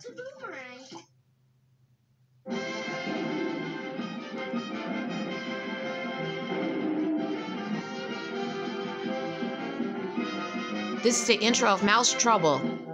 to Boomerang. This is the intro of Mouse Trouble.